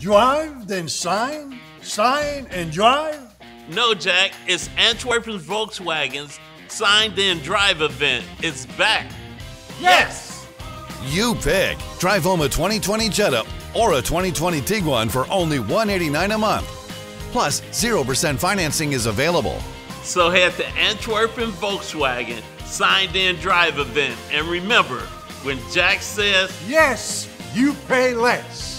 Drive, then sign? Sign and drive? No, Jack, it's Antwerpen Volkswagen's Sign Then Drive event. It's back. Yes! You pick. Drive home a 2020 Jetta or a 2020 Tiguan for only 189 a month. Plus, 0% financing is available. So head to and Volkswagen Sign Then Drive event. And remember, when Jack says, Yes, you pay less.